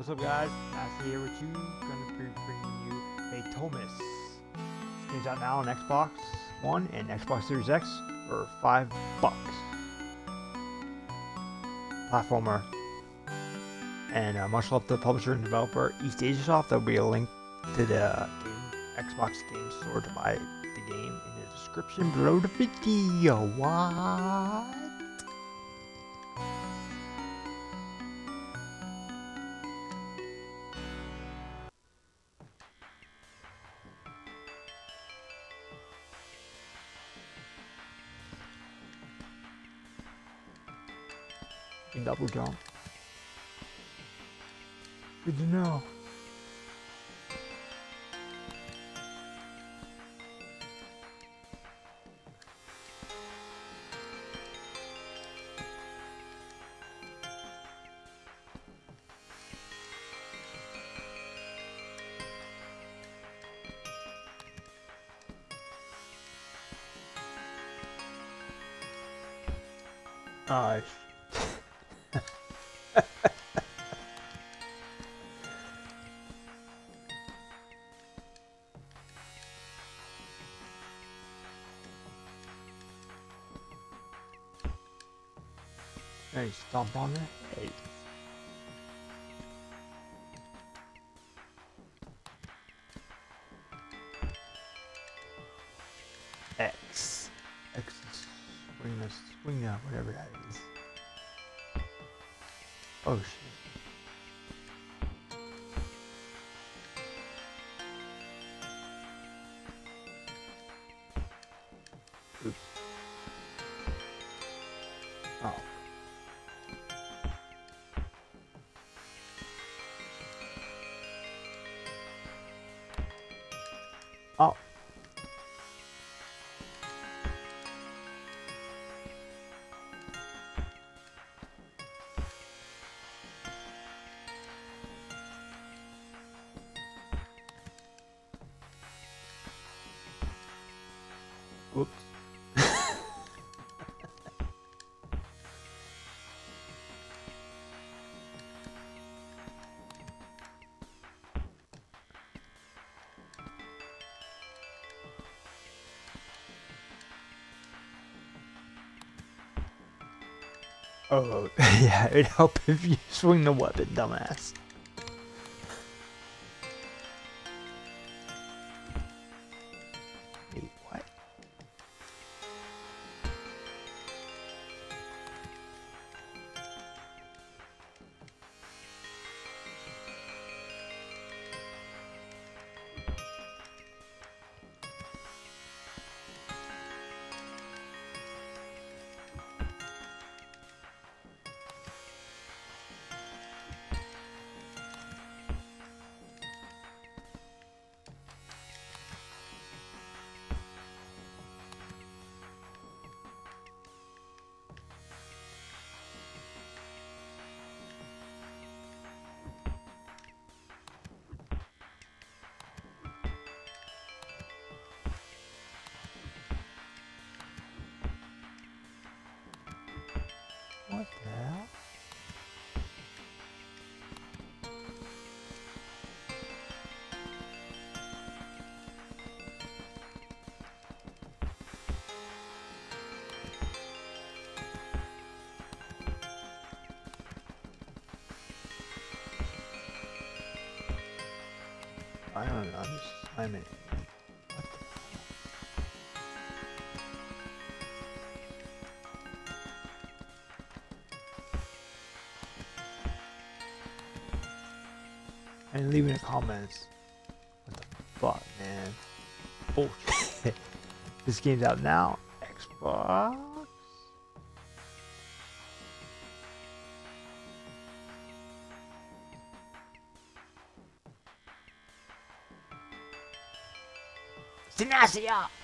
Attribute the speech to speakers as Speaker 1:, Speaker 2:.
Speaker 1: What's up guys? Nasty here with you. Gonna be bringing you Betomis. This game's out now on Xbox One and Xbox Series X for five bucks. Platformer. And uh, much love to the publisher and developer East Asia Soft. There'll be a link to the game, Xbox Game Store to buy the game in the description below the video. What? Double jump. Good to know. Uh, Hey, stomp on it. Hey. X. X is swing this, swing that, whatever that is. Oh shit. Oops. Oh. Whoops. Oh, yeah, it'd help if you swing the weapon, dumbass. I don't know, I'm just. What the and leave in the comments. What the fuck, man? Bullshit. this game's out now. Xbox. Tinasia!